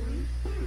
Mm-hmm.